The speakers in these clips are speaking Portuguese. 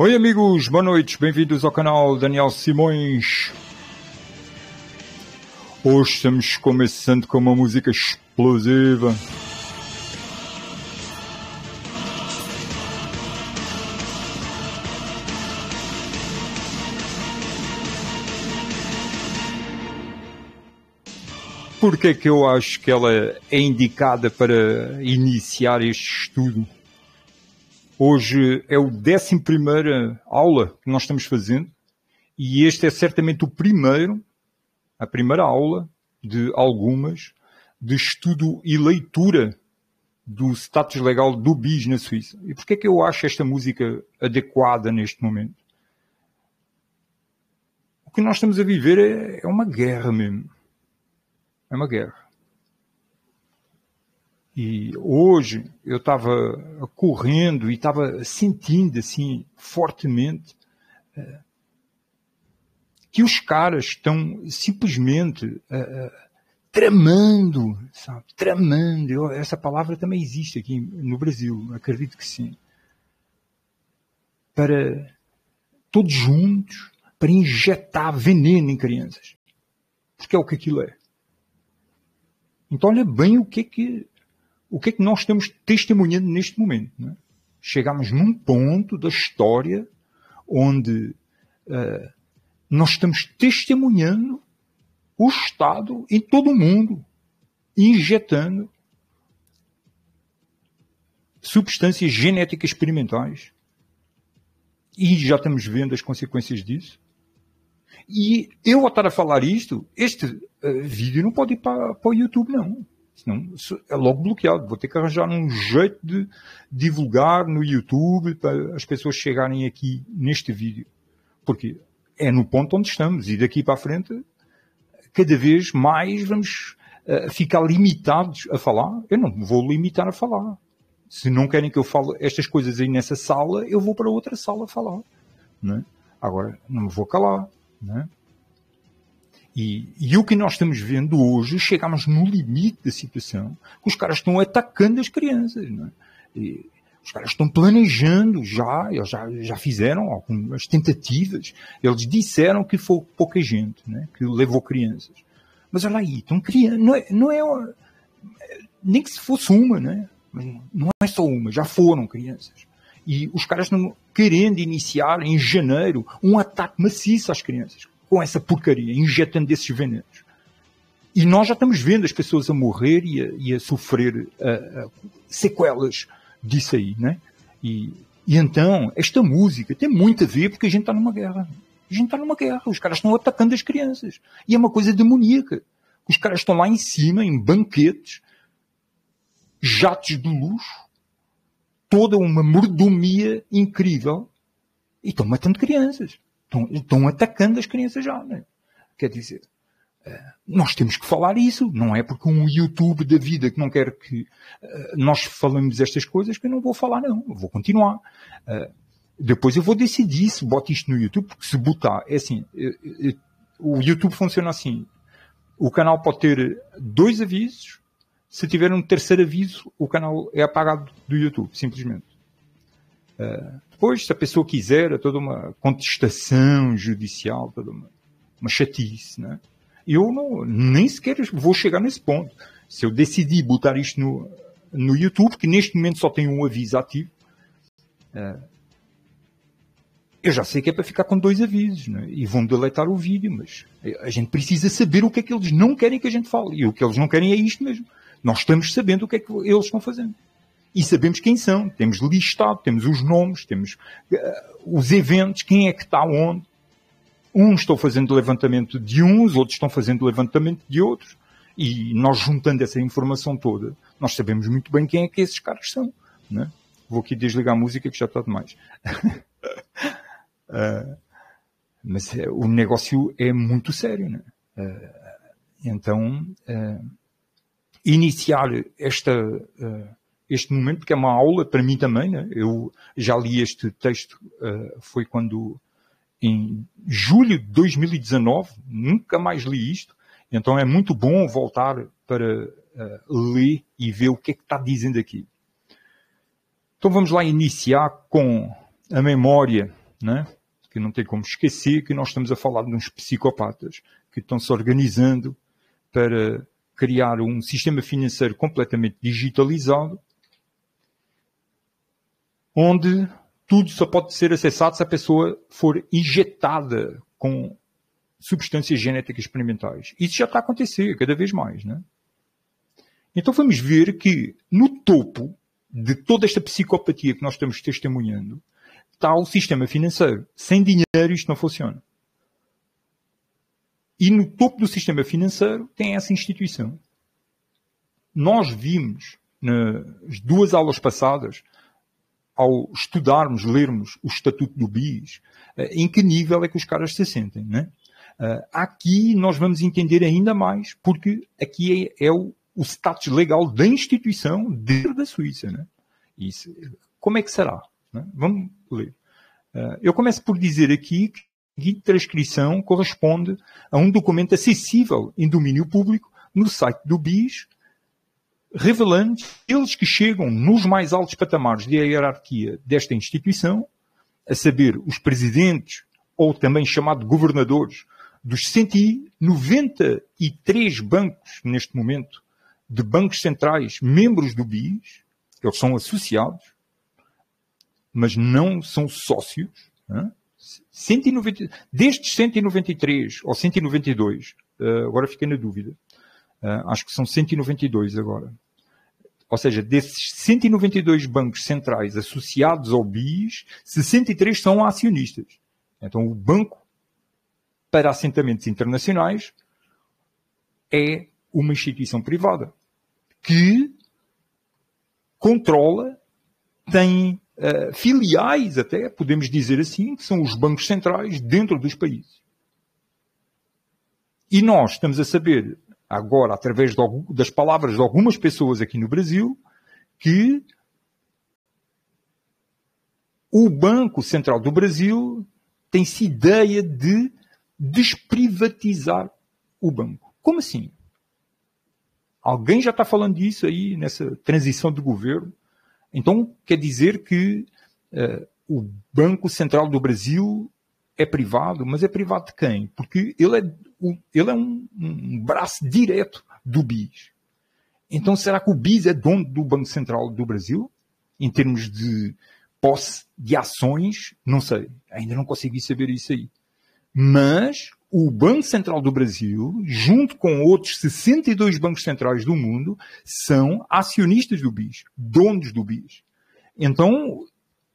Oi amigos, boa noite, bem-vindos ao canal Daniel Simões. Hoje estamos começando com uma música explosiva. Porque é que eu acho que ela é indicada para iniciar este estudo? Hoje é o 11 aula que nós estamos fazendo e este é certamente o primeiro, a primeira aula de algumas de estudo e leitura do status legal do BIS na Suíça. E porquê é que eu acho esta música adequada neste momento? O que nós estamos a viver é, é uma guerra mesmo é uma guerra. E hoje eu estava correndo e estava sentindo assim fortemente uh, que os caras estão simplesmente uh, tramando, sabe? Tramando. Eu, essa palavra também existe aqui no Brasil, acredito que sim. Para todos juntos, para injetar veneno em crianças. Porque é o que aquilo é. Então olha bem o que é que, o que, é que nós estamos testemunhando neste momento. Né? Chegamos num ponto da história onde uh, nós estamos testemunhando o Estado em todo o mundo, injetando substâncias genéticas experimentais. E já estamos vendo as consequências disso. E eu vou estar a falar isto, este uh, vídeo não pode ir para, para o YouTube, não. Senão é logo bloqueado. Vou ter que arranjar um jeito de divulgar no YouTube para as pessoas chegarem aqui neste vídeo. Porque é no ponto onde estamos e daqui para a frente cada vez mais vamos uh, ficar limitados a falar. Eu não vou limitar a falar. Se não querem que eu fale estas coisas aí nessa sala, eu vou para outra sala falar. Não é? Agora, não me vou calar. E, e, o que nós estamos vendo hoje, chegamos no limite da situação, que os caras estão atacando as crianças. Né? E, os caras estão planejando já, eles já, já fizeram algumas tentativas, eles disseram que foi pouca gente, né? que levou crianças. Mas olha aí, estão criando, não é, não é nem que se fosse uma, né? não é só uma, já foram crianças. E os caras estão querendo iniciar em janeiro um ataque maciço às crianças, com essa porcaria, injetando esses venenos. E nós já estamos vendo as pessoas a morrer e a, e a sofrer uh, uh, sequelas disso aí, né? E, e então, esta música tem muito a ver porque a gente está numa guerra. A gente está numa guerra. Os caras estão atacando as crianças. E é uma coisa demoníaca. Os caras estão lá em cima, em banquetes, jatos de luxo, toda uma mordomia incrível e estão matando crianças. Estão, estão atacando as crianças. Né? Quer dizer, eh, nós temos que falar isso. Não é porque um YouTube da vida que não quer que uh, nós falemos estas coisas que eu não vou falar, não. Eu vou continuar. Uh, depois eu vou decidir se boto isto no YouTube, porque se botar, é assim, o YouTube funciona assim. O canal pode ter dois avisos se tiver um terceiro aviso, o canal é apagado do YouTube, simplesmente. Depois, se a pessoa quiser, é toda uma contestação judicial, toda uma, uma chatice, né? Eu não, nem sequer vou chegar nesse ponto. Se eu decidir botar isto no, no YouTube, que neste momento só tem um aviso ativo, uh, eu já sei que é para ficar com dois avisos, né? e vão deletar o vídeo, mas a gente precisa saber o que é que eles não querem que a gente fale. E o que eles não querem é isto mesmo. Nós estamos sabendo o que é que eles estão fazendo. E sabemos quem são. Temos listado, temos os nomes, temos uh, os eventos, quem é que está onde. Uns estão fazendo levantamento de uns, outros estão fazendo levantamento de outros. E nós juntando essa informação toda, nós sabemos muito bem quem é que esses caras são. Né? Vou aqui desligar a música que já está demais. uh, mas é, o negócio é muito sério. Né? Então, iniciar esta, este momento, porque é uma aula para mim também. Né? Eu já li este texto, uh, foi quando, em julho de 2019, nunca mais li isto, então é muito bom voltar para uh, ler e ver o que é que está dizendo aqui. Então vamos lá iniciar com a memória né? que não tem como esquecer que nós estamos a falar de uns psicopatas que estão se organizando para criar um sistema financeiro completamente digitalizado, onde tudo só pode ser acessado se a pessoa for injetada com substâncias genéticas experimentais. Isso já está a acontecer cada vez mais, né? Então vamos ver que no topo de toda esta psicopatia que nós estamos testemunhando está o sistema financeiro. Sem dinheiro isto não funciona. E no topo do sistema financeiro tem essa instituição. Nós vimos nas duas aulas passadas, ao estudarmos, lermos o Estatuto do BIS, eh, em que nível é que os caras se sentem. Né? Aqui nós vamos entender ainda mais, porque aqui é, é o, o status legal da instituição dentro da Suíça. Né? Isso, como é que será? Né? Vamos ler. Eu começo por dizer aqui que de transcrição corresponde a um documento acessível em domínio público no site do BIS, revelando aqueles que chegam nos mais altos patamares da hierarquia desta instituição, a saber, os presidentes ou também chamados governadores dos 193 bancos, neste momento, de bancos centrais, membros do BIS, eles são associados, mas não são sócios, né? 190, destes 193 ou 192, uh, eh, agora fiquei na dúvida, uh, acho que são 192 agora. Ou seja, desses 192 bancos centrais associados ao BIS, 63 são acionistas. Então, o Banco para Assentamentos Internacionais é uma instituição privada que controla, tem uh, filiais, até podemos dizer assim, que são os bancos centrais dentro dos países. E nós estamos a saber, agora, através de, das palavras de algumas pessoas aqui no Brasil, que o Banco Central do Brasil tem-se ideia de desprivatizar o banco. Como assim? Alguém já está falando disso aí nessa transição de governo? Então, quer dizer que uh, o Banco Central do Brasil é privado, mas é privado de quem? Porque ele é, ele é um, um braço direto do BIS. Então, será que o BIS é dono do Banco Central do Brasil? Em termos de posse de ações? Não sei. Ainda não consegui saber isso aí. Mas o Banco Central do Brasil, junto com outros 62 bancos centrais do mundo, são acionistas do BIS, donos do BIS. Então,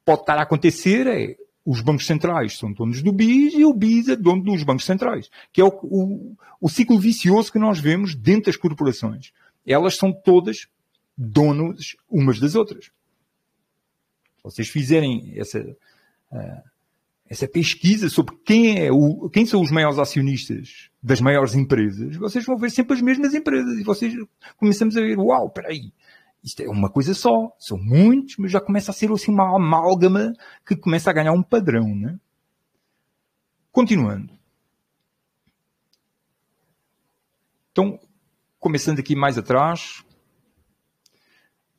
pode estar a acontecer é os bancos centrais são donos do BIS e o BIS é dono dos bancos centrais, que é o, o, o ciclo vicioso que nós vemos dentro das corporações. Elas são todas donas umas das outras. Se vocês fizerem essa, uh, essa pesquisa sobre quem, é o, quem são os maiores acionistas das maiores empresas, vocês vão ver sempre as mesmas empresas e vocês começamos a ver, uau, peraí, isto é uma coisa só, são muitos, mas já começa a ser assim uma amálgama que começa a ganhar um padrão, né? Continuando. Então, começando aqui mais atrás,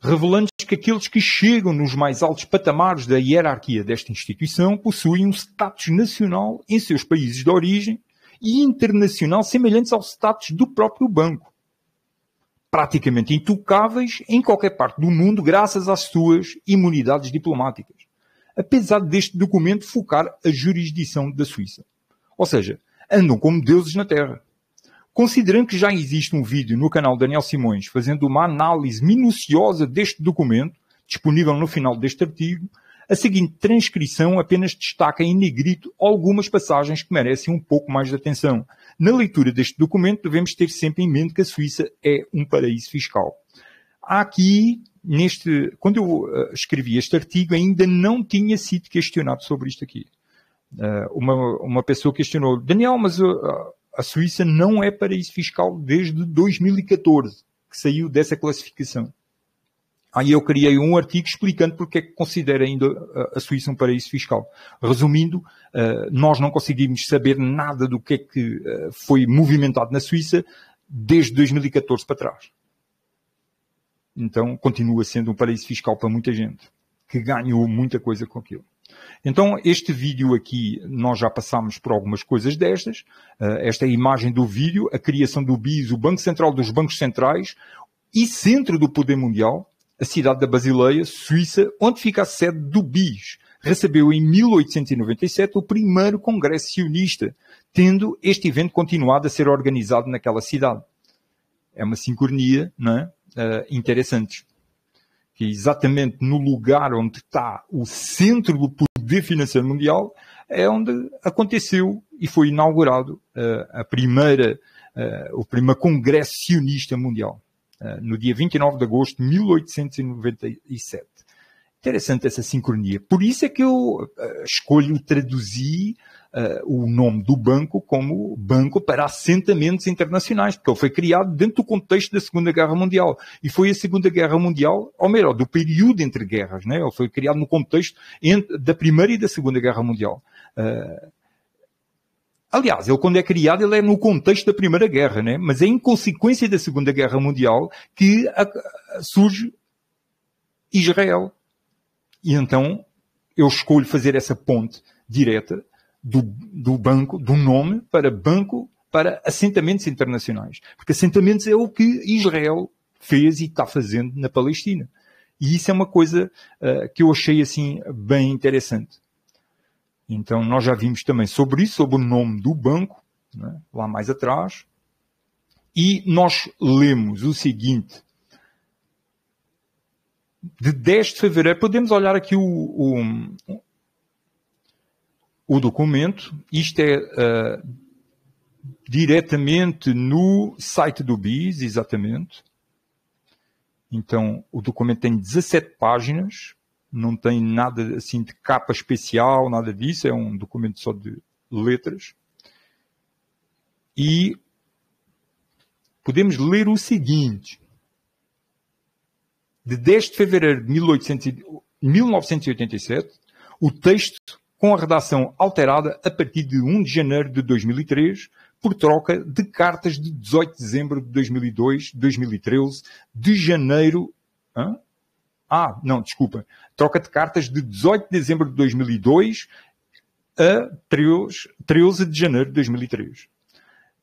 revelando que aqueles que chegam nos mais altos patamares da hierarquia desta instituição possuem um status nacional em seus países de origem e internacional semelhantes ao status do próprio banco. Praticamente intocáveis em qualquer parte do mundo graças às suas imunidades diplomáticas. Apesar deste documento focar a jurisdição da Suíça. Ou seja, andam como deuses na Terra. Considerando que já existe um vídeo no canal Daniel Simões fazendo uma análise minuciosa deste documento, disponível no final deste artigo, a seguinte transcrição apenas destaca em negrito algumas passagens que merecem um pouco mais de atenção. Na leitura deste documento, devemos ter sempre em mente que a Suíça é um paraíso fiscal. Há aqui, neste, quando eu uh, escrevi este artigo, ainda não tinha sido questionado sobre isto aqui. Uh, uma, uma pessoa questionou, Daniel, mas uh, a Suíça não é paraíso fiscal desde 2014, que saiu dessa classificação. Aí eu criei um artigo explicando porque é que considero ainda a Suíça um paraíso fiscal. Resumindo, eh, nós não conseguimos saber nada do que é que eh, foi movimentado na Suíça desde 2014 para trás. Então continua sendo um paraíso fiscal para muita gente, que ganhou muita coisa com aquilo. Então, este vídeo aqui, nós já passámos por algumas coisas destas. Esta é a imagem do vídeo, a criação do BIS, o Banco Central dos Bancos Centrais e centro do poder mundial, a cidade da Basileia, Suíça, onde fica a sede do BIS. Recebeu em 1897 o primeiro congresso sionista, tendo este evento continuado a ser organizado naquela cidade. É uma sincronia não é? Uh, interessante que exatamente no lugar onde está o centro do poder financeiro mundial, é onde aconteceu e foi inaugurado uh, a primeira, uh, o primeiro Congresso Sionista Mundial, no dia 29 de agosto de 1897. Interessante essa sincronia. Por isso é que eu escolho traduzir uh, o nome do banco como Banco para Assentamentos Internacionais, porque ele foi criado dentro do contexto da Segunda Guerra Mundial. E foi a Segunda Guerra Mundial, ou melhor, do período entre guerras, né? ele foi criado no contexto entre, da Primeira e da Segunda Guerra Mundial. Uh, Aliás, ele quando é criado, ele é no contexto da Primeira Guerra, né? mas é em consequência da Segunda Guerra Mundial que a, a, surge Israel. E então eu escolho fazer essa ponte direta do, do banco, do nome, para banco, para assentamentos internacionais. Porque assentamentos é o que Israel fez e está fazendo na Palestina. E isso é uma coisa uh, que eu achei assim bem interessante. Então nós já vimos também sobre isso, sobre o nome do banco, né, lá mais atrás. E nós lemos o seguinte. De 10 de fevereiro, podemos olhar aqui o, o, o documento. Isto é uh, diretamente no site do BIS, exatamente. Então, o documento tem 17 páginas, não tem nada assim de capa especial, nada disso, é um documento só de letras. E podemos ler o seguinte. De 10 de fevereiro de 1987, o texto com a redação alterada a partir de 1 de janeiro de 2003, por troca de cartas de 18 de dezembro de 2002, 2013, de janeiro. Ah, não, desculpa. Troca de cartas de 18 de dezembro de 2002 a 13 de janeiro de 2003.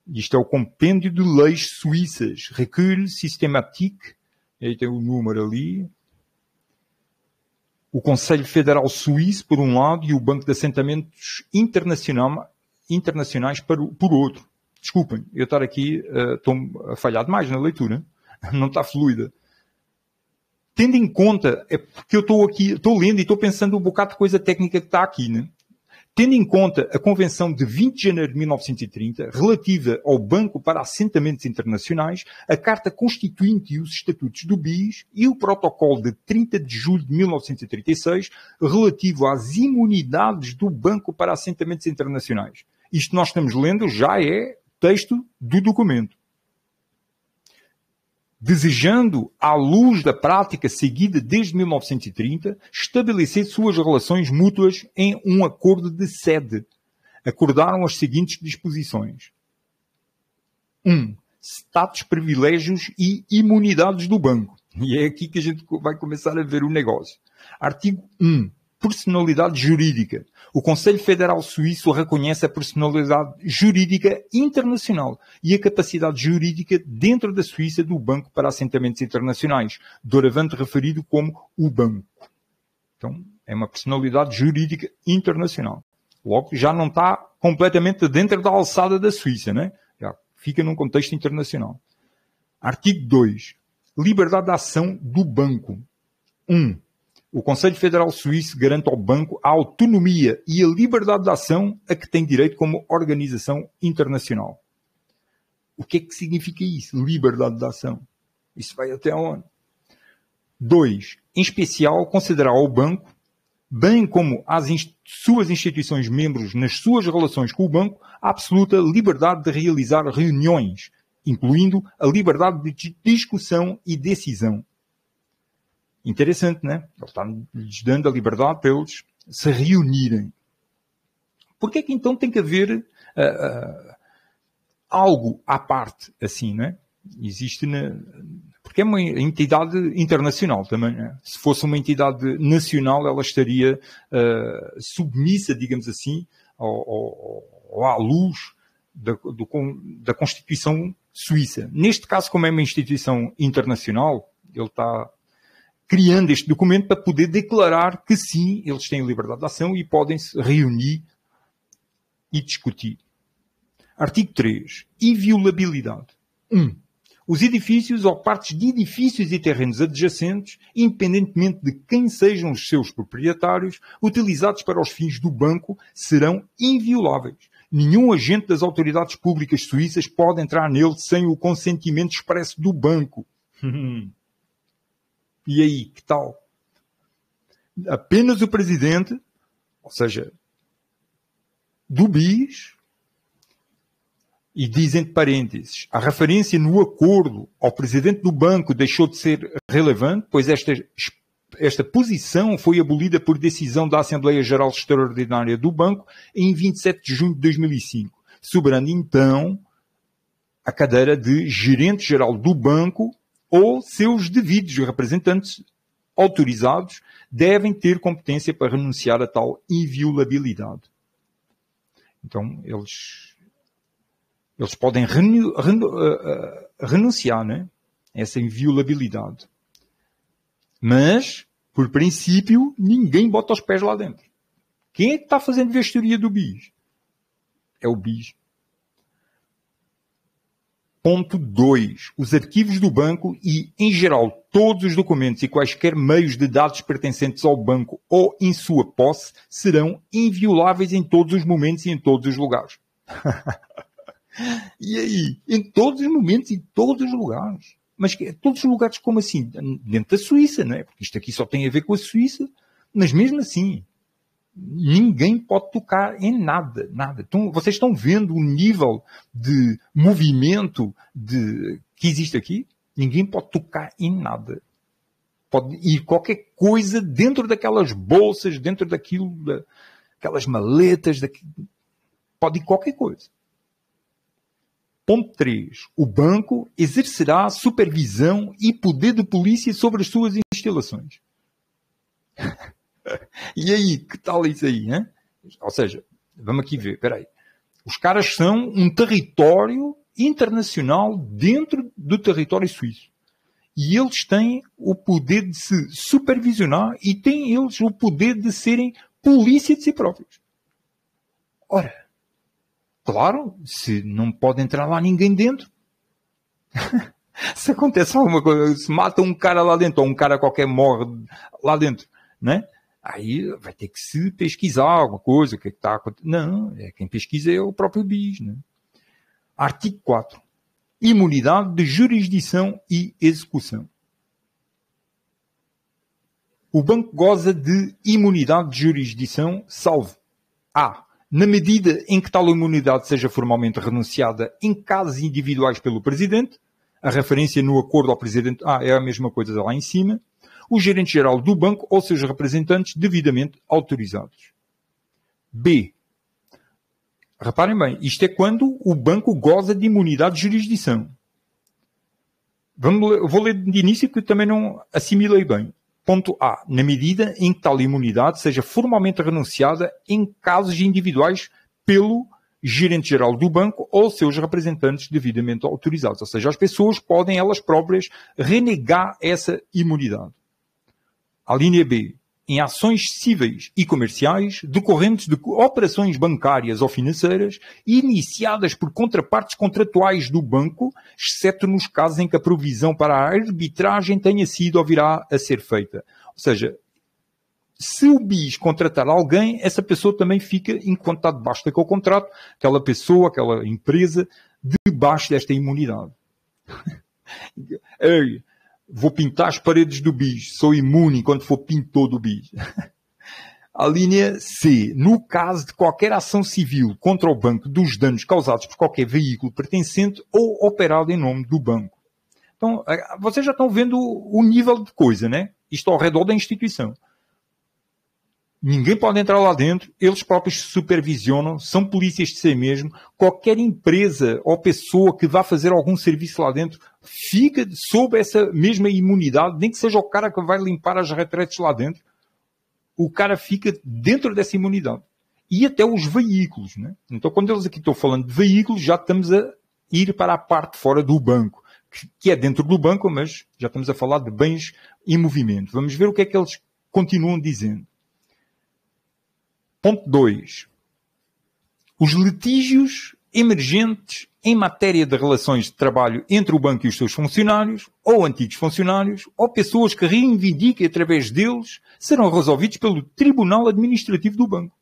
Isto é o compêndio de leis suíças. Recul systématique. Aí tem o número ali o Conselho Federal Suíço, por um lado, e o Banco de Assentamentos Internacional, Internacionais por, por outro. Desculpem, eu estar aqui, uh, estou a falhar demais na leitura. Não está fluida. Tendo em conta, é porque eu estou aqui, estou lendo e estou pensando um bocado de coisa técnica que está aqui, né? Tendo em conta a Convenção de 20 de janeiro de 1930, relativa ao Banco para Assentamentos Internacionais, a Carta Constituinte e os Estatutos do BIS e o Protocolo de 30 de julho de 1936, relativo às imunidades do Banco para Assentamentos Internacionais. Isto nós estamos lendo já é texto do documento desejando, à luz da prática seguida desde 1930, estabelecer suas relações mútuas em um acordo de sede. Acordaram as seguintes disposições. 1. Um, status, privilégios e imunidades do banco. E é aqui que a gente vai começar a ver o negócio. Artigo 1 personalidade jurídica. O Conselho Federal Suíço reconhece a personalidade jurídica internacional e a capacidade jurídica dentro da Suíça do Banco para Assentamentos Internacionais, doravante referido como o Banco. Então, é uma personalidade jurídica internacional. Logo, já não está completamente dentro da alçada da Suíça, né? Já fica num contexto internacional. Artigo 2. Liberdade de ação do banco. 1. Um, o Conselho Federal Suíço garante ao banco a autonomia e a liberdade de ação a que tem direito como organização internacional. O que é que significa isso? Liberdade de ação. Isso vai até onde? Dois, em especial, considerar ao banco, bem como as inst suas instituições membros nas suas relações com o banco, a absoluta liberdade de realizar reuniões, incluindo a liberdade de discussão e decisão, Interessante, né? Ele está-lhes dando a liberdade para eles se reunirem. Por que é que então tem que haver uh, uh, algo à parte assim, né? Existe na, porque é uma entidade internacional também. Né? Se fosse uma entidade nacional, ela estaria uh, submissa, digamos assim, ao, ao, ao à luz da, do, da Constituição Suíça. Neste caso, como é uma instituição internacional, ele está criando este documento para poder declarar que sim, eles têm liberdade de ação e podem se reunir e discutir. Artigo 3. Inviolabilidade. 1. Os edifícios ou partes de edifícios e terrenos adjacentes, independentemente de quem sejam os seus proprietários, utilizados para os fins do banco, serão invioláveis. Nenhum agente das autoridades públicas suíças pode entrar nele sem o consentimento expresso do banco. e aí, que tal? Apenas o presidente, ou seja, do BIS, e diz entre parênteses, a referência no acordo ao presidente do banco deixou de ser relevante, pois esta, esta posição foi abolida por decisão da Assembleia Geral Extraordinária do banco em 27 de junho de 2005, sobrando então a cadeira de gerente geral do banco ou seus devidos representantes autorizados devem ter competência para renunciar a tal inviolabilidade. Então, eles eles podem renu, renu, uh, renunciar né? essa inviolabilidade. Mas, por princípio, ninguém bota os pés lá dentro. Quem é que está fazendo vestoria do BIS? É o BIS. Ponto 2. Os arquivos do banco e, em geral, todos os documentos e quaisquer meios de dados pertencentes ao banco ou em sua posse serão invioláveis em todos os momentos e em todos os lugares. E aí? Em todos os momentos, em todos os lugares. Mas todos os lugares como assim? Dentro da Suíça, não é? Porque isto aqui só tem a ver com a Suíça. Mas mesmo assim, ninguém pode tocar em nada, nada. Então, vocês estão vendo o nível de movimento de, que existe aqui? Ninguém pode tocar em nada. Pode ir qualquer coisa dentro daquelas bolsas, dentro daquilo, daquelas maletas, pode ir qualquer coisa. Ponto 3. O banco exercerá supervisão e poder de polícia sobre as suas instalações. e aí, que tal isso aí? Hein? Ou seja, vamos aqui ver, espera aí. Os caras são um território internacional dentro do território suíço. E eles têm o poder de se supervisionar e têm eles o poder de serem polícia de si próprios. Ora, Claro, se não pode entrar lá ninguém dentro. se acontece alguma coisa, se mata um cara lá dentro, ou um cara qualquer morre lá dentro, né? Aí vai ter que se pesquisar alguma coisa, o que é está acontecendo. Não, é quem pesquisa é o próprio BIS, né? Artigo 4. Imunidade de jurisdição e execução. O banco goza de imunidade de jurisdição, salvo A na medida em que tal imunidade seja formalmente renunciada em casos individuais pelo Presidente, a referência no acordo ao Presidente ah, é a mesma coisa lá em cima, o gerente-geral do banco ou seus representantes devidamente autorizados. B. Reparem bem, isto é quando o banco goza de imunidade de jurisdição. Vamos, vou ler de início que também não assimilei bem. Ponto A. Na medida em que tal imunidade seja formalmente renunciada em casos individuais pelo gerente-geral do banco ou seus representantes devidamente autorizados. Ou seja, as pessoas podem elas próprias renegar essa imunidade. A linha B em ações cíveis e comerciais decorrentes de operações bancárias ou financeiras iniciadas por contrapartes contratuais do banco, exceto nos casos em que a provisão para a arbitragem tenha sido ou virá a ser feita. Ou seja, se o BIS contratar alguém, essa pessoa também fica em contato debaixo daquele contrato, aquela pessoa, aquela empresa, debaixo desta imunidade. Vou pintar as paredes do bis. Sou imune quando for pintor do bis. A linha C. No caso de qualquer ação civil contra o banco dos danos causados por qualquer veículo pertencente ou operado em nome do banco. Então, eh, vocês já estão vendo o nível de coisa, né? Isto ao redor da instituição. Ninguém pode entrar lá dentro, eles próprios supervisionam, são polícias de si mesmo. Qualquer empresa ou pessoa que vá fazer algum serviço lá dentro fica sob essa mesma imunidade, nem que seja o cara que vai limpar as retretes lá dentro. O cara fica dentro dessa imunidade. E até os veículos. Né? Então, quando eles aqui estão falando de veículos, já estamos a ir para a parte fora do banco, que é dentro do banco, mas já estamos a falar de bens em movimento. Vamos ver o que é que eles continuam dizendo. Ponto 2. Os litígios emergentes em matéria de relações de trabalho entre o banco e os seus funcionários, ou antigos funcionários, ou pessoas que reivindiquem através deles, serão resolvidos pelo Tribunal Administrativo do Banco.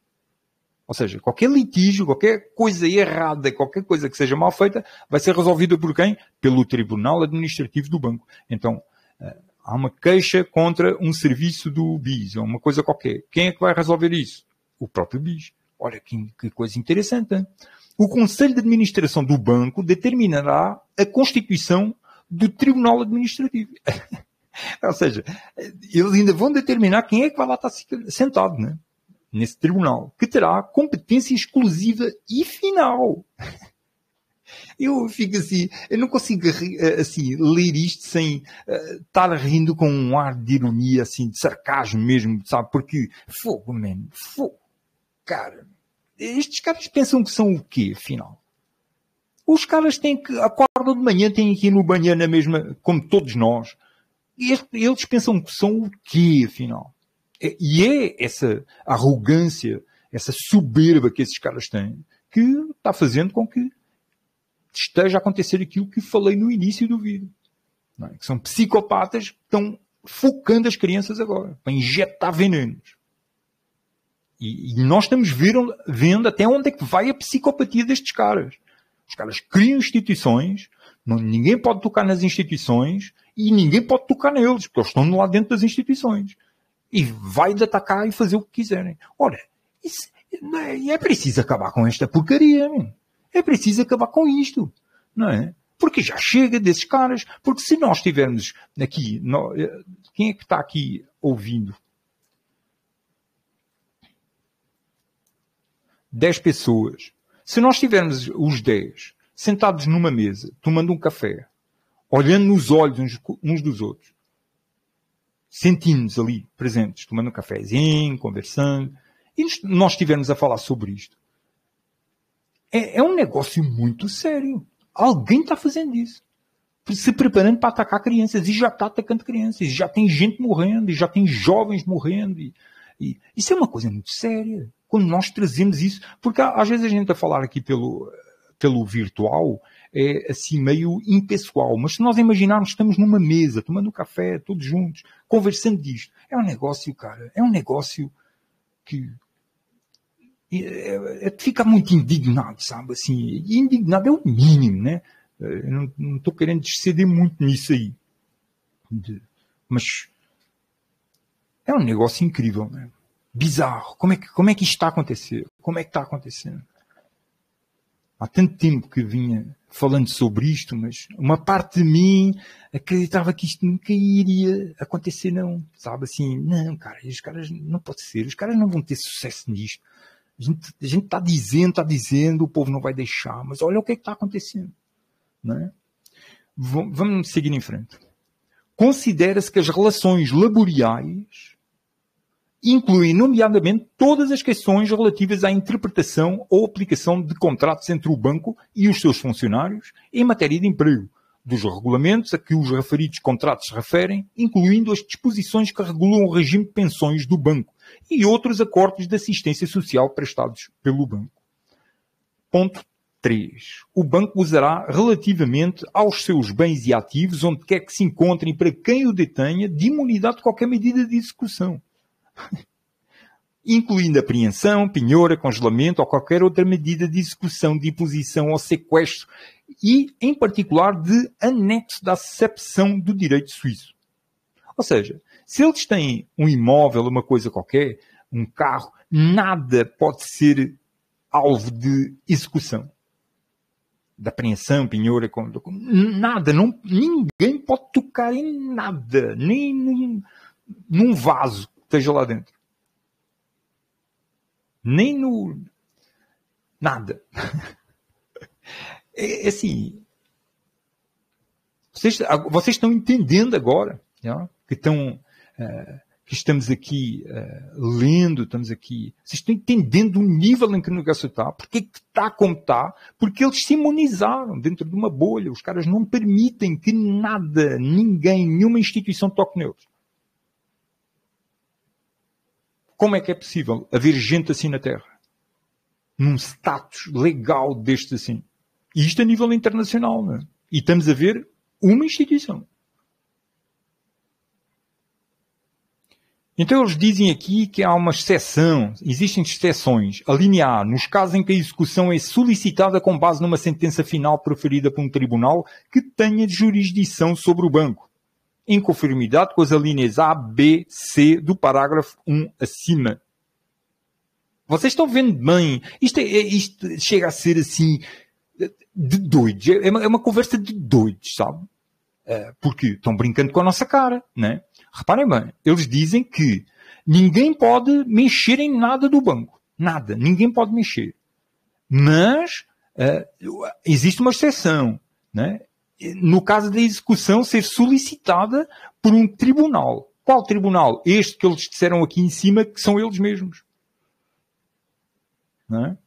Ou seja, qualquer litígio, qualquer coisa errada, qualquer coisa que seja mal feita, vai ser resolvida por quem? Pelo Tribunal Administrativo do Banco. Então, eh, há uma queixa contra um serviço do BIS, ou uma coisa qualquer. Quem é que vai resolver isso? O próprio BIS. Olha que, que coisa interessante. O Conselho de Administração do Banco determinará a constituição do Tribunal Administrativo. ou seja, eles ainda vão determinar quem é que vai lá estar sentado, né? Nesse tribunal, que terá competência exclusiva e final. Eu fico assim, eu não consigo assim, ler isto sem uh, estar rindo com um ar de ironia, assim, de sarcasmo mesmo, sabe? Porque, fogo, man, fogo. Cara, estes caras pensam que são o quê, afinal? Os caras têm que, acordam de manhã, têm que ir no banheiro na mesma, como todos nós. Eles pensam que são o quê, afinal? E é essa arrogância, essa soberba que esses caras têm, que está fazendo com que esteja a acontecer aquilo que falei no início do vídeo. É? Que são psicopatas que estão focando as crianças agora, para injetar venenos. E, e nós estamos vendo, vendo até onde é que vai a psicopatia destes caras. Os caras criam instituições, não, ninguém pode tocar nas instituições e ninguém pode tocar neles, porque eles estão lá dentro das instituições. E vai de atacar e fazer o que quiserem. Olha, isso, é, é preciso acabar com esta porcaria. É preciso acabar com isto, não é? Porque já chega desses caras. Porque se nós tivermos aqui, eh, quem é que está aqui ouvindo? Dez pessoas. Se nós tivermos os dez sentados numa mesa, tomando um café, olhando nos olhos uns, uns dos outros, sentindo-nos ali presentes, tomando um cafezinho, conversando, e nós estivermos a falar sobre isto, é, é um negócio muito sério. Alguém está fazendo isso. Se preparando para atacar crianças. E já está atacando crianças. E já tem gente morrendo. E já tem jovens morrendo. E, e, isso é uma coisa muito séria. Quando nós trazemos isso. Porque às vezes a gente a falar aqui pelo, pelo virtual é assim meio impessoal. Mas se nós imaginarmos estamos numa mesa, tomando café, todos juntos, conversando disto, é um negócio, cara, é um negócio que é, é, fica muito indignado, sabe? Assim, e indignado é o mínimo, né? Eu não estou querendo exceder muito nisso aí. Mas é um negócio incrível, né? Bizarro. Como é que, como é que isto está? Como é que está acontecendo? Há tanto tempo que vinha falando sobre isto, mas uma parte de mim acreditava que isto nunca iria acontecer, não. Sabe assim, não, cara, os caras não pode ser, os caras não vão ter sucesso nisto. A gente está dizendo, está dizendo, o povo não vai deixar, mas olha o que é está acontecendo. Né? Vamos seguir em frente. Considera-se que as relações laboriais incluem, nomeadamente, todas as questões relativas à interpretação ou aplicação de contratos entre o banco e os seus funcionários em matéria de emprego, dos regulamentos a que os referidos contratos se referem, incluindo as disposições que regulam o regime de pensões do banco, e outros acordos de assistência social prestados pelo banco. Ponto 3. O banco usará relativamente aos seus bens e ativos, onde quer que se encontrem para quem o detenha, de imunidade de qualquer medida de execução. Incluindo apreensão, penhora, congelamento ou qualquer outra medida de execução, de imposição ou sequestro e, em particular, de anexo da acepção do direito suíço. Ou seja, se eles têm um imóvel, uma coisa qualquer, um carro, nada pode ser alvo de execução. De apreensão, penhora, nada. Não, ninguém pode tocar em nada, nem num, num vaso esteja lá dentro. Nem no. Nada. É, é assim. Vocês, vocês estão entendendo agora já, que estão. Uh, que estamos aqui uh, lendo, estamos aqui. Vocês estão entendendo o nível em que o negócio está? Porque que está como está? Porque eles se imunizaram dentro de uma bolha. Os caras não permitem que nada, ninguém, nenhuma instituição toque neles. Como é que é possível haver gente assim na Terra? Num status legal deste assim. E isto a nível internacional, não é? E estamos a ver uma instituição. Então eles dizem aqui que há uma exceção, existem exceções, a nos casos em que a execução é solicitada com base numa sentença final proferida por um tribunal que tenha jurisdição sobre o banco, em conformidade com as alíneas A, B, C do parágrafo 1 acima. Vocês estão vendo bem? Isto, é, é isto chega a ser assim, de doidos. É uma, é uma conversa de doidos, sabe? É, porque estão brincando com a nossa cara, né? Reparem bem, eles dizem que ninguém pode mexer em nada do banco. Nada. Ninguém pode mexer. Mas uh, existe uma exceção. Né? No caso da execução ser solicitada por um tribunal. Qual tribunal? Este que eles disseram aqui em cima que são eles mesmos. É?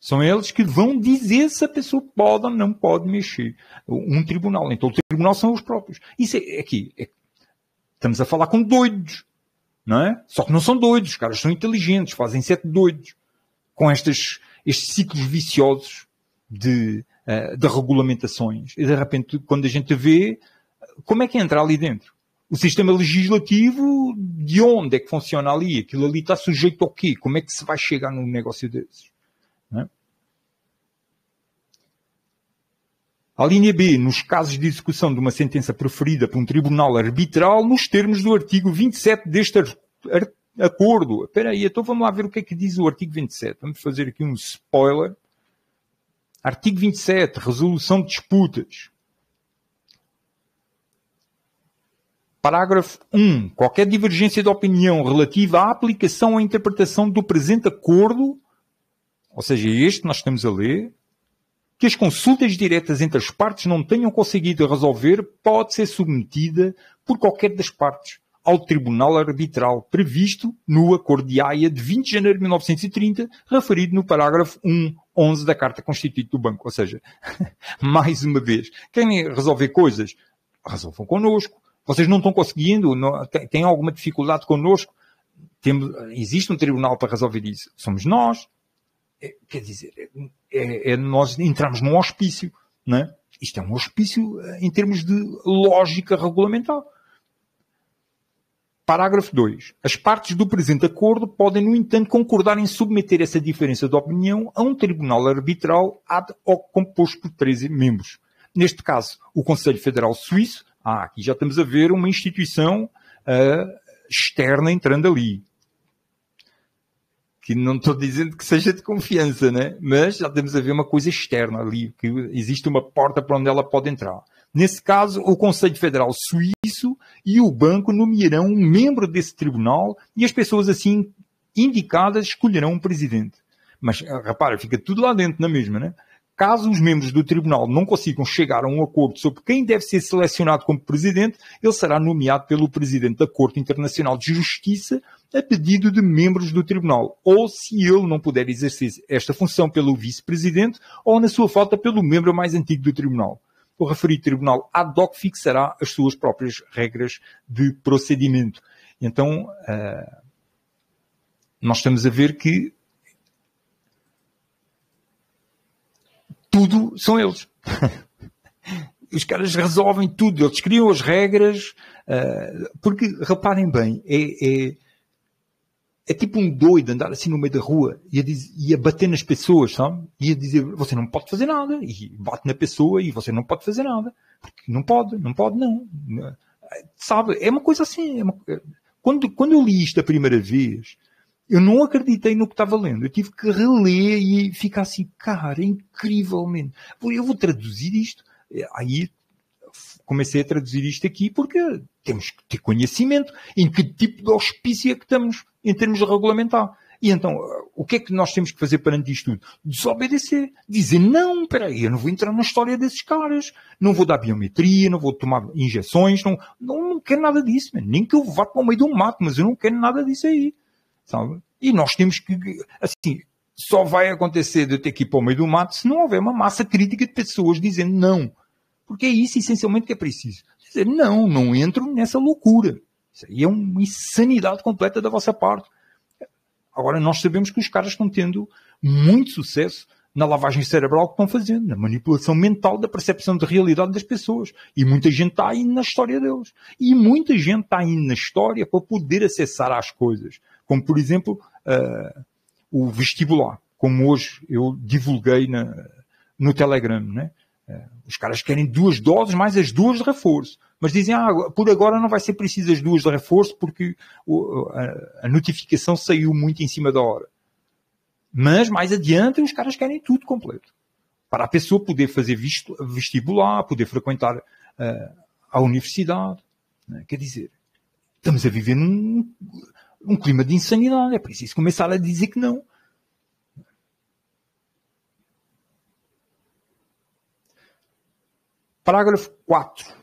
São eles que vão dizer se a pessoa pode ou não pode mexer. Um tribunal. Então o tribunal são os próprios. Isso é, aqui. É, Estamos a falar com doidos, não é? Só que não são doidos, os caras são inteligentes, fazem sete doidos com estes, estes ciclos viciosos de, uh, de regulamentações. E de repente, quando a gente vê, como é que entra ali dentro? O sistema legislativo, de onde é que funciona ali? Aquilo ali está sujeito ao quê? Como é que se vai chegar num negócio desses? É? A linha B, nos casos de execução de uma sentença preferida por um tribunal arbitral, nos termos do artigo 27 deste acordo. Espera aí, então vamos lá ver o que é que diz o artigo 27. Vamos fazer aqui um spoiler. Artigo 27, resolução de disputas. Parágrafo 1. Qualquer divergência de opinião relativa à aplicação ou interpretação do presente acordo, ou seja, este nós estamos a ler, que as consultas diretas entre as partes não tenham conseguido resolver pode ser submetida por qualquer das partes ao Tribunal Arbitral previsto no Acordo de Haia de 20 de janeiro de 1930, referido no parágrafo 1.11 da Carta Constituinte do Banco. Ou seja, mais uma vez, querem resolver coisas, resolvam connosco. Vocês não estão conseguindo, não, têm alguma dificuldade connosco, temos, existe um tribunal para resolver isso. Somos nós. É, quer dizer, é, é, nós entramos num hospício, não é? Isto é um hospício eh, em termos de lógica regulamentar. Parágrafo 2. As partes do presente acordo podem, no entanto, concordar em submeter essa diferença de opinião a um tribunal arbitral ad hoc composto por 13 membros. Neste caso, o Conselho Federal Suíço. Ah, aqui já estamos a ver uma instituição uh, externa entrando ali que não estou dizendo que seja de confiança, né? mas já temos a ver uma coisa externa ali, que existe uma porta para onde ela pode entrar. Nesse caso, o Conselho Federal Suíço e o banco nomearão um membro desse tribunal e as pessoas assim indicadas escolherão um presidente. Mas, repara, fica tudo lá dentro na mesma, né? Caso os membros do tribunal não consigam chegar a um acordo sobre quem deve ser selecionado como presidente, ele será nomeado pelo presidente da Corte Internacional de Justiça a pedido de membros do tribunal, ou se ele não puder exercer esta função pelo vice-presidente ou na sua falta pelo membro mais antigo do tribunal. O referido tribunal ad hoc fixará as suas próprias regras de procedimento. Então, uh, nós estamos a ver que tudo são eles. Os caras resolvem tudo, eles criam as regras, uh, porque reparem bem, é, é, é, tipo um doido andar assim no meio da rua e a, diz, e a bater nas pessoas, sabe? E a dizer, você não pode fazer nada, e bate na pessoa e você não pode fazer nada, porque não pode, não pode não. Sabe? É uma coisa assim, é uma... quando, quando eu li isto a primeira vez, eu não acreditei no que estava lendo. Eu tive que reler e ficar assim, cara, incrivelmente. Eu vou traduzir isto. Aí comecei a traduzir isto aqui porque temos que ter conhecimento em que tipo de hospício é que estamos em termos regulamentar. E então, o que é que nós temos que fazer perante isto tudo? Desobedecer. Dizer, não, peraí, eu não vou entrar na história desses caras. Não vou dar biometria, não vou tomar injeções, não, não, não quero nada disso, man. nem que eu vá para o meio do mato, mas eu não quero nada disso aí. Sabe? E nós temos que, assim, só vai acontecer de eu ter que ir para o meio do mato se não houver uma massa crítica de pessoas dizendo não. Porque é isso essencialmente que é preciso. Dizer, não, não entro nessa loucura. Isso aí é uma insanidade completa da vossa parte. Agora, nós sabemos que os caras estão tendo muito sucesso na lavagem cerebral que estão fazendo, na manipulação mental da percepção de realidade das pessoas. E muita gente está indo na história deles. E muita gente está indo na história para poder acessar às coisas. Como, por exemplo, uh, o vestibular. Como hoje eu divulguei na, no Telegram. Né? Uh, os caras querem duas doses mais as duas de reforço. Mas dizem, ah, por agora não vai ser preciso as duas de reforço porque a, notificação saiu muito em cima da hora. Mas mais adiante os caras querem tudo completo. Para a pessoa poder fazer vestibular, poder frequentar uh, a universidade. Né? Quer dizer, estamos a viver num um clima de insanidade. É preciso começar a dizer que não. Parágrafo 4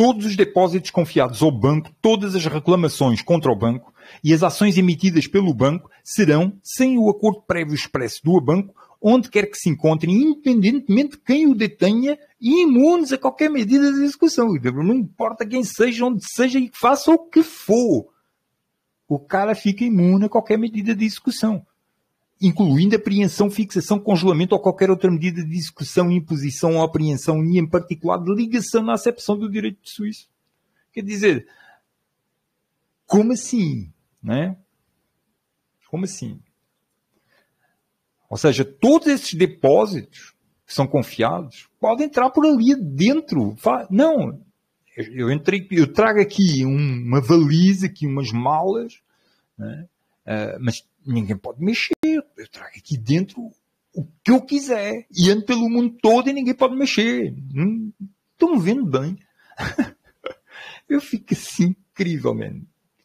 todos os depósitos confiados ao banco, todas as reclamações contra o banco e as ações emitidas pelo banco serão, sem o acordo prévio expresso do banco, onde quer que se encontrem, independentemente de quem o detenha, imunes a qualquer medida de execução. Não importa quem seja, onde seja e faça o que for. O cara fica imune a qualquer medida de execução incluindo apreensão, fixação, congelamento ou qualquer outra medida de execução, imposição ou apreensão, e em particular de ligação na acepção do direito suíço. Quer dizer, como assim? Né? Como assim? Ou seja, todos esses depósitos que são confiados podem entrar por ali dentro. Não, eu entrei, eu trago aqui uma valisa, aqui umas malas, né? uh, mas ninguém pode mexer. Eu trago aqui dentro o que eu quiser. E ando pelo mundo todo e ninguém pode mexer. Estão vendo bem. eu fico assim, incrível.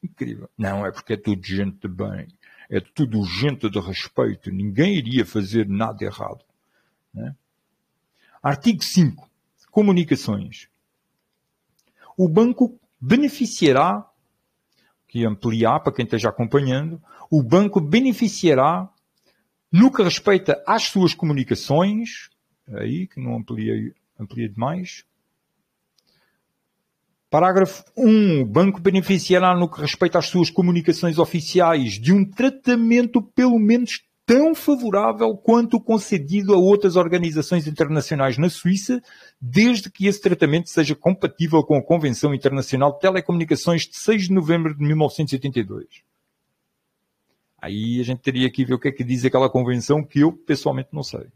Incrível. Não, é porque é tudo gente de bem. É tudo gente de respeito. Ninguém iria fazer nada errado. Né? Artigo 5. Comunicações. O banco beneficiará, que ampliar para quem esteja acompanhando, o banco beneficiará no que respeita às suas comunicações, aí que não ampliei, ampliei demais. Parágrafo 1. O banco beneficiará no que respeita às suas comunicações oficiais de um tratamento pelo menos tão favorável quanto concedido a outras organizações internacionais na Suíça, desde que esse tratamento seja compatível com a Convenção Internacional de Telecomunicações de 6 de novembro de 1982. Aí a gente teria que ver o que é que diz aquela convenção que eu pessoalmente não sei.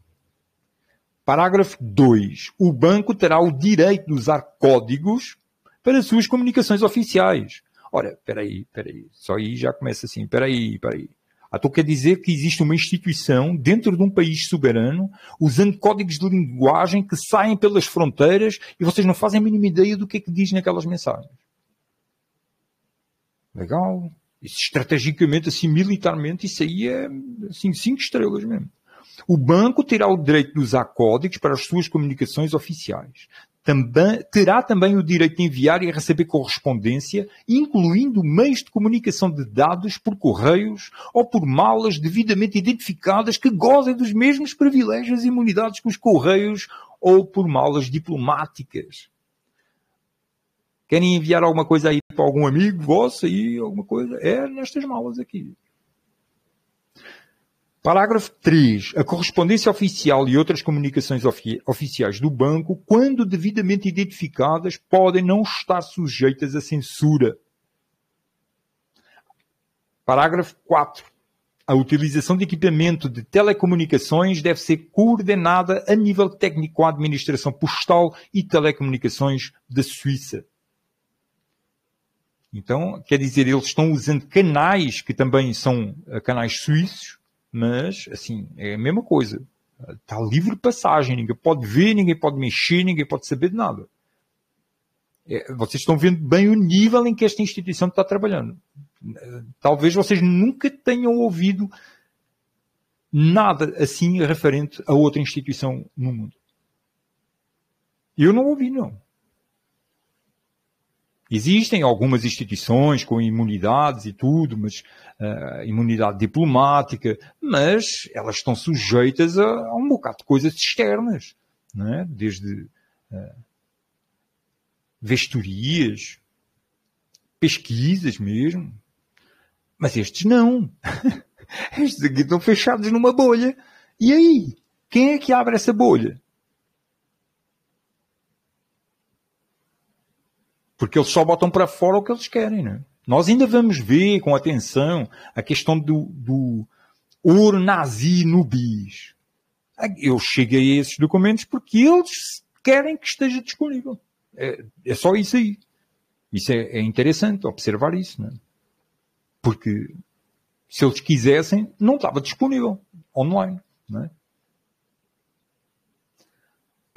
Parágrafo 2. O banco terá o direito de usar códigos para suas comunicações oficiais. Ora, peraí, peraí. Só aí já começa assim. Peraí, peraí. Tu quer dizer que existe uma instituição dentro de um país soberano usando códigos de linguagem que saem pelas fronteiras e vocês não fazem a mínima ideia do que é que diz naquelas mensagens. Legal. Isso, estrategicamente, assim, militarmente, isso aí é, assim, cinco estrelas mesmo. O banco terá o direito de usar códigos para as suas comunicações oficiais. Também, terá também o direito de enviar e receber correspondência, incluindo meios de comunicação de dados por correios ou por malas devidamente identificadas que gozem dos mesmos privilégios e imunidades que os correios ou por malas diplomáticas. Querem enviar alguma coisa aí para algum amigo vosso aí, alguma coisa? É nestas malas aqui. Parágrafo 3. A correspondência oficial e outras comunicações ofi oficiais do banco, quando devidamente identificadas, podem não estar sujeitas a censura. Parágrafo 4. A utilização de equipamento de telecomunicações deve ser coordenada a nível técnico a Administração Postal e Telecomunicações da Suíça. Então, quer dizer, eles estão usando canais que também são eh, canais suíços, mas, assim, é a mesma coisa. Está livre passagem, ninguém pode ver, ninguém pode mexer, ninguém pode saber de nada. É, vocês estão vendo bem o nível em que esta instituição está trabalhando. Talvez vocês nunca tenham ouvido nada assim referente a outra instituição no mundo. Eu não ouvi, não. Existem algumas instituições com imunidades e tudo, mas uh, imunidade diplomática, mas elas estão sujeitas a, a um bocado de coisas externas, é? desde uh, vestorias, pesquisas mesmo. Mas estes não. estes aqui estão fechados numa bolha. E aí? Quem é que abre essa bolha? Porque eles só botam para fora o que eles querem, né? Nós ainda vamos ver com atenção a questão do, do no bis. Eu cheguei a esses documentos porque eles querem que esteja disponível. É, é só isso aí. Isso é, é interessante observar isso, né? Porque se eles quisessem, não estava disponível online, né?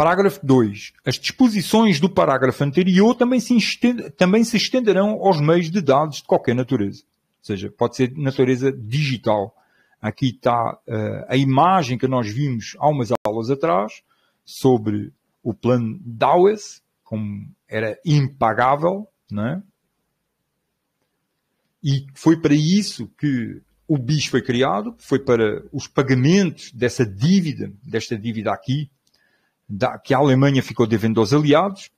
Parágrafo 2. As disposições do parágrafo anterior também se, estend, também se estenderão aos meios de dados de qualquer natureza. Ou seja, pode ser natureza digital. Aqui está uh, a imagem que nós vimos há umas aulas atrás sobre o plano Dawes, como era impagável, né? E foi para isso que o BIS foi criado, foi para os pagamentos dessa dívida, desta dívida aqui, que a Alemanha ficou devendo aos aliados,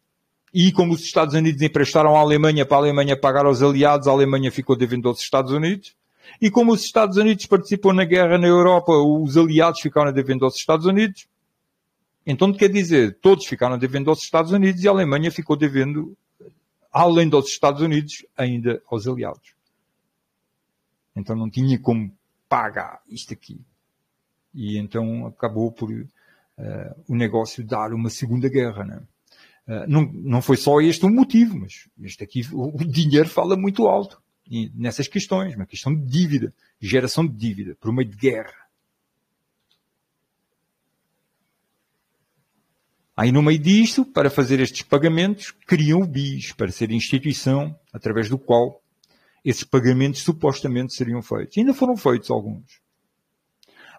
e como os Estados Unidos emprestaram à Alemanha para a Alemanha pagar aos aliados, a Alemanha ficou devendo aos Estados Unidos. E como os Estados Unidos participou na guerra na Europa, os aliados ficaram devendo aos Estados Unidos. Então quer dizer, todos ficaram devendo aos Estados Unidos e a Alemanha ficou devendo, além dos Estados Unidos, ainda aos aliados. Então não tinha como pagar isto aqui. E então acabou por uh, o negócio dar uma segunda guerra. Né? Uh, não, não foi só este o motivo, mas este aqui, o, o dinheiro fala muito alto e nessas questões, uma questão de dívida, geração de dívida, por meio de guerra. Aí, no meio disto, para fazer estes pagamentos, criam o BIS, para ser a instituição através do qual esses pagamentos supostamente seriam feitos. E ainda foram feitos alguns.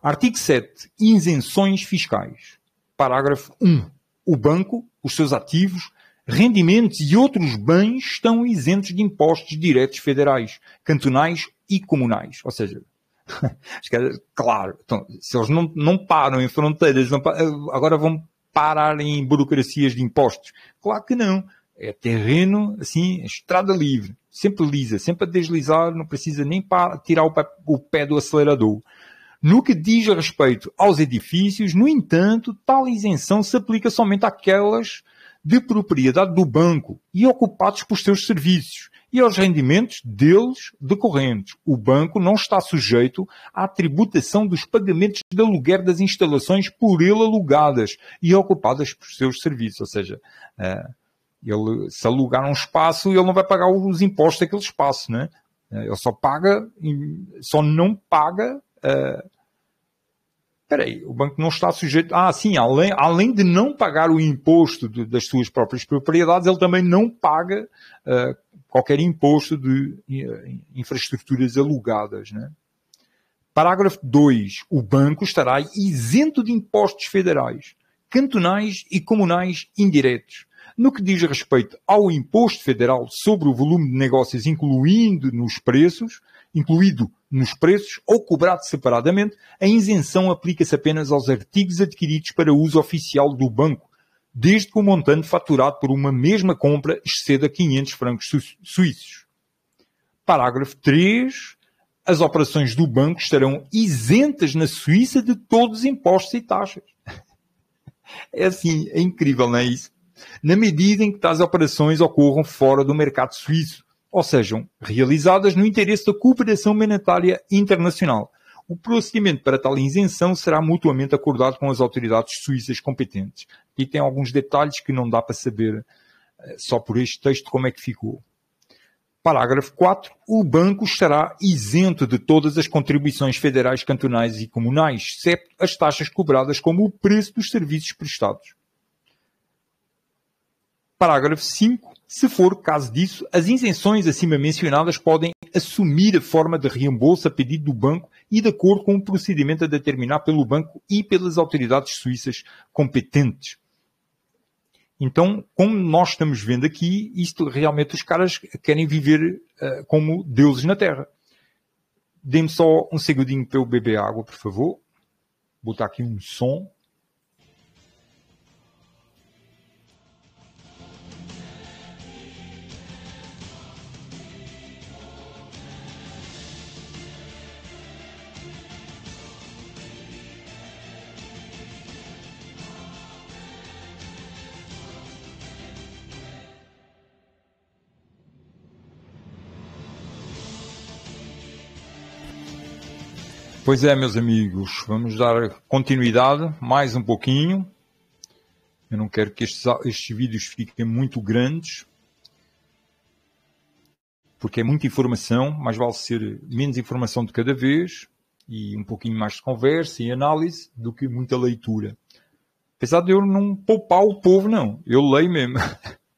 Artigo 7. Isenções fiscais. Parágrafo 1. O banco, os seus ativos, rendimentos e outros bens estão isentos de impostos diretos federais, cantonais e comunais. Ou seja, claro, então, se eles não, não param em fronteiras, agora vão parar em burocracias de impostos. Claro que não. É terreno, assim, estrada livre, sempre lisa, sempre a deslizar, não precisa nem tirar o pé, o pé do acelerador. No que diz respeito aos edifícios, no entanto, tal isenção se aplica somente àquelas de propriedade do banco e ocupados por seus serviços e aos rendimentos deles decorrentes. O banco não está sujeito à tributação dos pagamentos de aluguer das instalações por ele alugadas e ocupadas por seus serviços. Ou seja, eh, ele, se alugar um espaço, ele não vai pagar os impostos daquele espaço, né? Ele só paga, só não paga uh, Peraí, o banco não está sujeito. Ah, sim, além, além de não pagar o imposto de, das suas próprias propriedades, ele também não paga uh, qualquer imposto de uh, infraestruturas alugadas. Né? Parágrafo 2. O banco estará isento de impostos federais, cantonais e comunais indiretos. No que diz respeito ao imposto federal sobre o volume de negócios, incluindo nos preços, incluído nos preços ou cobrado separadamente, a isenção aplica-se apenas aos artigos adquiridos para uso oficial do banco, desde que o montante faturado por uma mesma compra exceda 500 francos suíços. Parágrafo 3. As operações do banco estarão isentas na Suíça de todos os impostos e taxas. É assim, é incrível, não é isso? Na medida em que tais operações ocorram fora do mercado suíço, ou sejam realizadas no interesse da cooperação monetária internacional. O procedimento para tal isenção será mutuamente acordado com as autoridades suíças competentes. E tem alguns detalhes que não dá para saber eh, só por este texto como é que ficou. Parágrafo 4. O banco estará isento de todas as contribuições federais, cantonais e comunais, exceto as taxas cobradas como o preço dos serviços prestados. Parágrafo 5 Se for caso disso, as isenções acima mencionadas podem assumir a forma de reembolso a pedido do banco e de acordo com o procedimento a determinar pelo banco e pelas autoridades suíças competentes. Então, como nós estamos vendo aqui, isto realmente os caras querem viver uh, como deuses na Terra. Dê-me só um segundinho para eu beber água, por favor. Vou botar aqui um som. Pois é, meus amigos, vamos dar continuidade mais um pouquinho. Eu não quero que estes, estes vídeos fiquem muito grandes, porque é muita informação, mas vale ser menos informação de cada vez e um pouquinho mais de conversa e análise do que muita leitura. Apesar de eu não poupar o povo, não. Eu leio mesmo.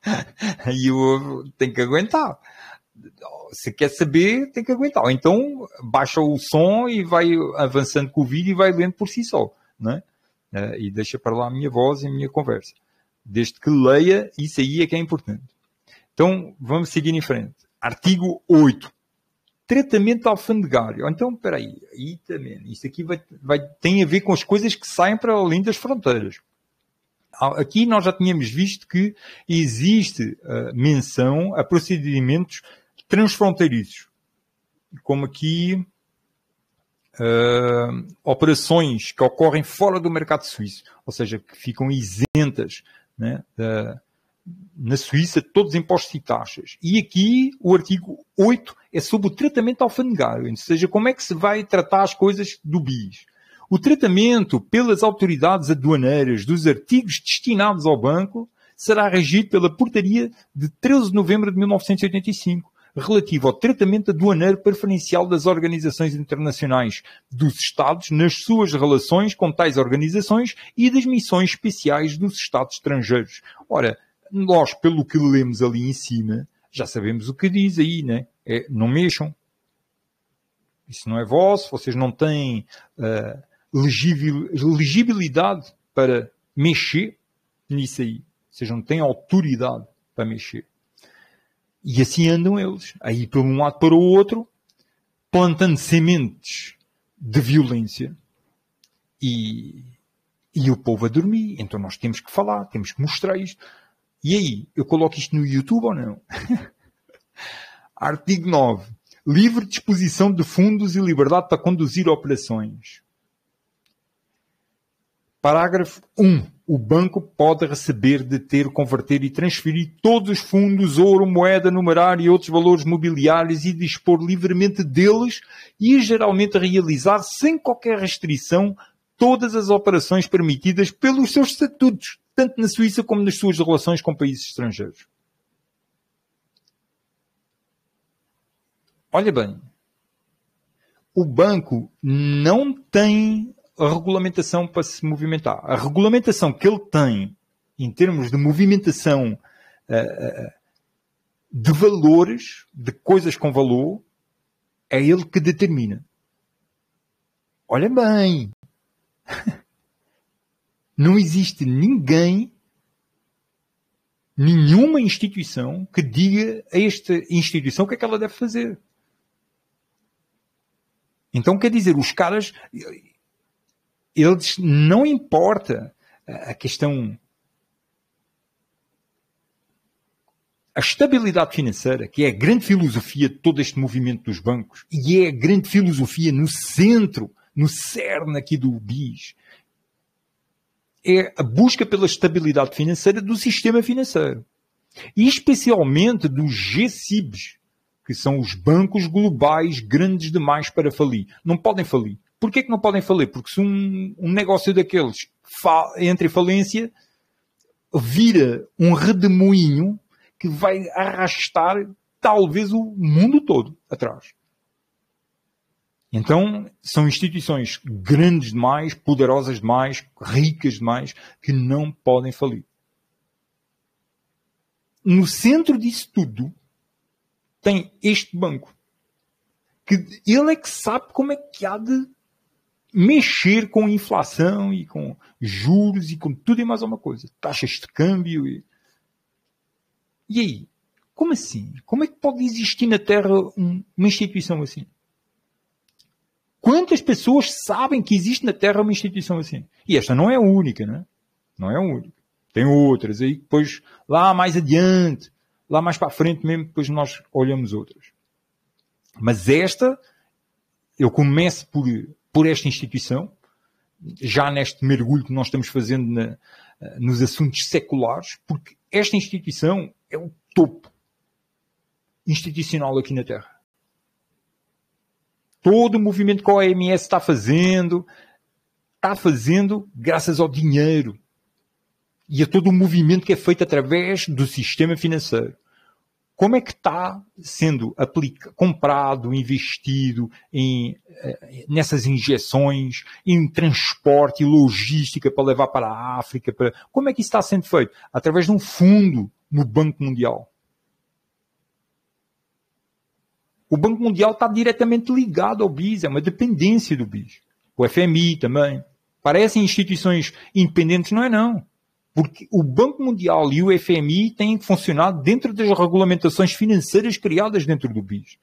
e eu tenho que aguentar se quer saber, tem que aguentar. Ou então baixa o som e vai avançando com o vídeo e vai lendo por si só, né? E deixa para lá a minha voz e a minha conversa. Desde que leia, isso aí é que é importante. Então, vamos seguir em frente. Artigo 8. Tratamento alfandegário. Então, espera aí. aí também. Isto aqui vai, vai, tem a ver com as coisas que saem para além das fronteiras. Aqui nós já tínhamos visto que existe uh, menção a procedimentos transfronteiriços, como aqui uh, operações que ocorrem fora do mercado suíço, ou seja, que ficam isentas né, uh, na Suíça todos os impostos e taxas. E aqui o artigo 8 é sobre o tratamento alfandegário, ou seja, como é que se vai tratar as coisas do BIS. O tratamento pelas autoridades aduaneiras dos artigos destinados ao banco será regido pela portaria de 13 de novembro de 1985, relativo ao tratamento aduaneiro preferencial das organizações internacionais dos Estados nas suas relações com tais organizações e das missões especiais dos Estados estrangeiros. Ora, nós, pelo que lemos ali em cima, já sabemos o que diz aí, né? É, não mexam. Isso não é vosso, vocês não têm uh, legibilidade para mexer nisso aí. Vocês não têm autoridade para mexer. E assim andam eles, aí para um lado para o outro, plantando sementes de violência e, e o povo a dormir. Então nós temos que falar, temos que mostrar isto. E aí, eu coloco isto no YouTube ou não? Artigo 9. Livre disposição de fundos e liberdade para conduzir operações. Parágrafo 1. O banco pode receber, deter, converter e transferir todos os fundos, ouro, moeda, numerário e outros valores mobiliários e dispor livremente deles e geralmente realizar sem qualquer restrição todas as operações permitidas pelos seus estatutos, tanto na Suíça como nas suas relações com países estrangeiros. Olha bem, o banco não tem a regulamentação para se movimentar. A regulamentação que ele tem em termos de movimentação uh, de valores, de coisas com valor, é ele que determina. Olha bem. Não existe ninguém, nenhuma instituição que diga a esta instituição o que é que ela deve fazer. Então, quer dizer, os caras, eles não importa a questão a estabilidade financeira, que é a grande filosofia de todo este movimento dos bancos, e é a grande filosofia no centro, no cerne aqui do BIS, é a busca pela estabilidade financeira do sistema financeiro. E especialmente dos GCIBs, que são os bancos globais grandes demais para falir. Não podem falir. Porquê que não podem falir? Porque se um, um negócio daqueles entra em falência, vira um redemoinho que vai arrastar talvez o mundo todo atrás. Então, são instituições grandes demais, poderosas demais, ricas demais, que não podem falir. no centro disso tudo tem este banco. Que ele é que sabe como é que há de mexer com inflação e com juros e com tudo e mais alguma coisa. Taxas de câmbio e. E aí? Como assim? Como é que pode existir na Terra uma instituição assim? Quantas pessoas sabem que existe na Terra uma instituição assim? E esta não é a única, né? Não é a única. Tem outras. Aí depois, lá mais adiante, lá mais para frente mesmo, depois nós olhamos outras. Mas esta, eu começo por, por esta instituição, já neste mergulho que nós estamos fazendo na, nos assuntos seculares, porque esta instituição é o topo institucional aqui na Terra. Todo o movimento que a OMS está fazendo, está fazendo graças ao dinheiro. E a todo o movimento que é feito através do sistema financeiro. Como é que está sendo comprado, investido em, eh, nessas injeções, em transporte e logística para levar para a África? Para... Como é que isso está sendo feito? Através de um fundo no Banco Mundial. O Banco Mundial está diretamente ligado ao BIS, é uma dependência do BIS. O FMI também. Parecem instituições independentes, não é não. Porque o Banco Mundial e o FMI têm que funcionar dentro das regulamentações financeiras criadas dentro do BIS.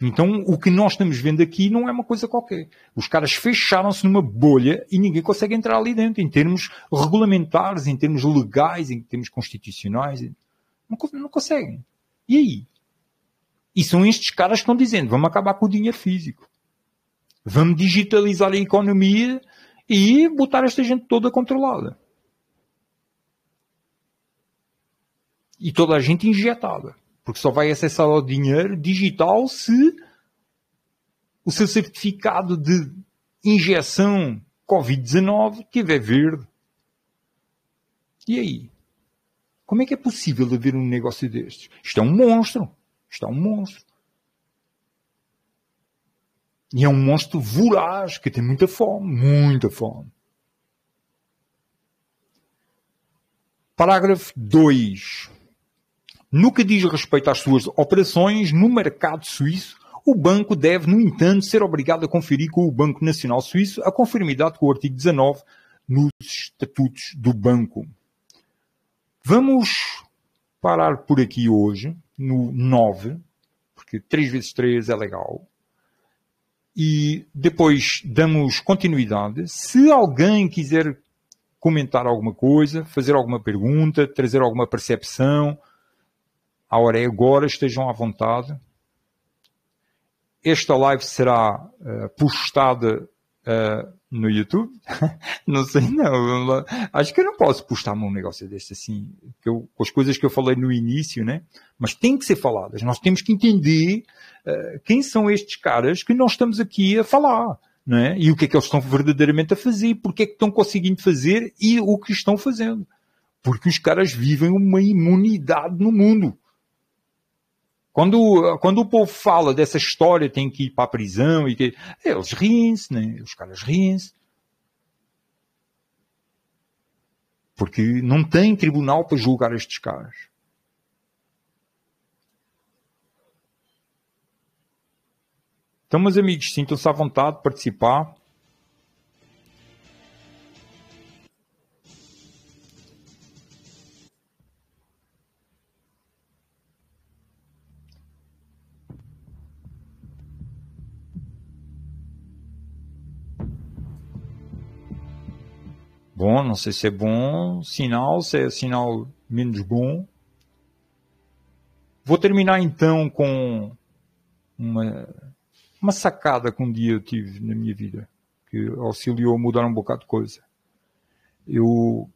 Então, o que nós estamos vendo aqui não é uma coisa qualquer. Os caras fecharam-se numa bolha e ninguém consegue entrar ali dentro, em termos regulamentares, em termos legais, em termos constitucionais. Não, não conseguem. E aí? E são estes caras que estão dizendo: vamos acabar com o dinheiro físico. Vamos digitalizar a economia e botar esta gente toda controlada. E toda a gente injetada. Porque só vai acessar o dinheiro digital se o seu certificado de injeção Covid-19 tiver verde. E aí? Como é que é possível haver um negócio destes? Isto é um monstro. Isto é um monstro. E é um monstro voraz, que tem muita fome, muita fome. Parágrafo 2. No que diz respeito às suas operações no mercado suíço, o banco deve, no entanto, ser obrigado a conferir com o Banco Nacional Suíço a conformidade com o artigo 19 nos estatutos do banco. Vamos parar por aqui hoje, no 9, porque 3 vezes 3 é legal. E depois damos continuidade. Se alguém quiser comentar alguma coisa, fazer alguma pergunta, trazer alguma percepção, a hora é agora, estejam à vontade. Esta live será uh, postada uh, no YouTube. não sei, não. Acho que eu não posso postar um negócio deste assim, eu, com as coisas que eu falei no início, né? Mas tem que ser faladas. Nós temos que entender uh, quem são estes caras que nós estamos aqui a falar. Né? E o que é que eles estão verdadeiramente a fazer, porque é que estão conseguindo fazer e o que estão fazendo. Porque os caras vivem uma imunidade no mundo. Quando, quando o povo fala dessa história, tem que ir para a prisão, e que, eles riem-se, né? os caras riem-se. Porque não tem tribunal para julgar estes caras. Então, meus amigos, sintam-se à vontade de participar. Bom, não sei se é bom sinal, se é sinal menos bom. Vou terminar então com uma, uma sacada que um dia eu tive na minha vida, que auxiliou a mudar um bocado de coisa. Eu,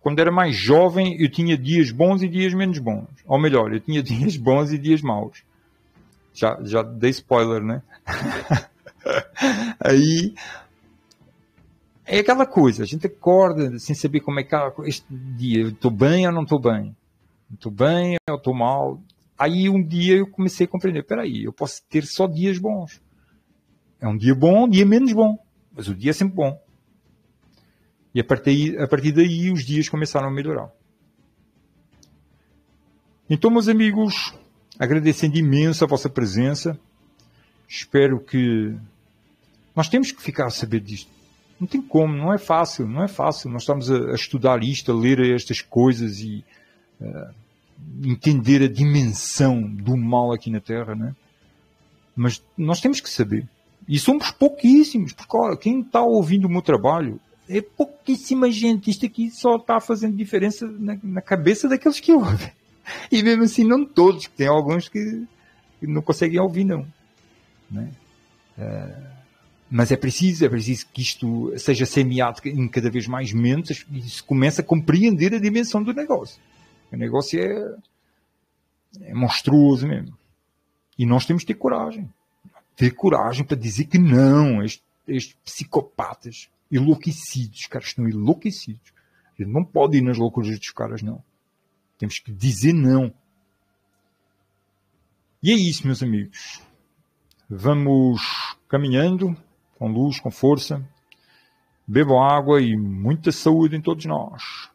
quando era mais jovem, eu tinha dias bons e dias menos bons. Ou melhor, eu tinha dias bons e dias maus. Já, já dei spoiler, né? Aí é aquela coisa, a gente acorda sem saber como é que é este dia, estou bem ou não estou bem? Estou bem ou estou mal? Aí um dia eu comecei a compreender, peraí, eu posso ter só dias bons. É um dia bom, um dia menos bom, mas o dia é sempre bom. E a partir, a partir daí os dias começaram a melhorar. Então, meus amigos, agradecendo imenso a vossa presença, espero que. Nós temos que ficar a saber disto. Não tem como, não é fácil, não é fácil. Nós estamos a, a estudar isto, a ler estas coisas e uh, entender a dimensão do mal aqui na Terra, né? Mas nós temos que saber. E somos pouquíssimos, porque olha, quem está ouvindo o meu trabalho é pouquíssima gente. Isto aqui só está fazendo diferença na, na, cabeça daqueles que ouvem. E mesmo assim, não todos, tem alguns que, que não conseguem ouvir, não. Né? Uh, mas é preciso, é preciso que isto seja semeado em cada vez mais mentes e se comece a compreender a dimensão do negócio. O negócio é, é monstruoso mesmo. E nós temos que ter coragem. Ter coragem para dizer que não, estes, estes psicopatas enlouquecidos, caras estão enlouquecidos. A gente não pode ir nas loucuras dos caras, não. Temos que dizer não. E é isso, meus amigos. Vamos caminhando com luz, com força. Bebam água e muita saúde em todos nós.